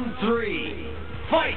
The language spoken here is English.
Round three. Fight!